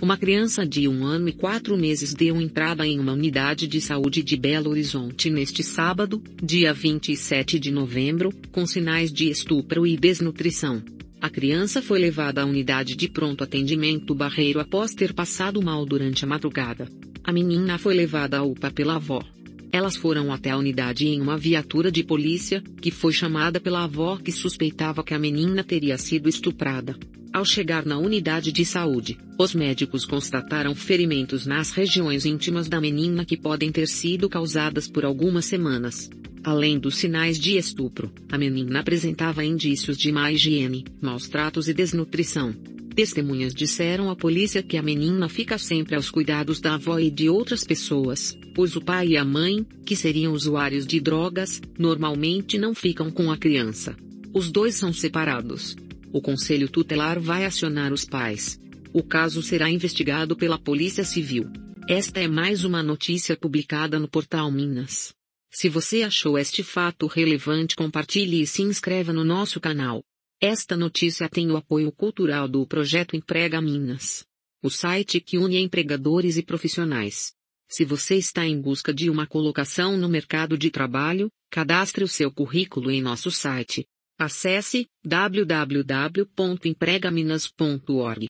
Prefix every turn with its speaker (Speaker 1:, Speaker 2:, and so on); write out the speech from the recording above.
Speaker 1: Uma criança de um ano e quatro meses deu entrada em uma unidade de saúde de Belo Horizonte neste sábado, dia 27 de novembro, com sinais de estupro e desnutrição. A criança foi levada à unidade de pronto atendimento Barreiro após ter passado mal durante a madrugada. A menina foi levada à UPA pela avó. Elas foram até a unidade em uma viatura de polícia, que foi chamada pela avó que suspeitava que a menina teria sido estuprada. Ao chegar na unidade de saúde, os médicos constataram ferimentos nas regiões íntimas da menina que podem ter sido causadas por algumas semanas. Além dos sinais de estupro, a menina apresentava indícios de má higiene, maus tratos e desnutrição. Testemunhas disseram à polícia que a menina fica sempre aos cuidados da avó e de outras pessoas, pois o pai e a mãe, que seriam usuários de drogas, normalmente não ficam com a criança. Os dois são separados. O Conselho Tutelar vai acionar os pais. O caso será investigado pela Polícia Civil. Esta é mais uma notícia publicada no portal Minas. Se você achou este fato relevante, compartilhe e se inscreva no nosso canal. Esta notícia tem o apoio cultural do projeto Emprega Minas. O site que une empregadores e profissionais. Se você está em busca de uma colocação no mercado de trabalho, cadastre o seu currículo em nosso site Acesse www.empregaminas.org.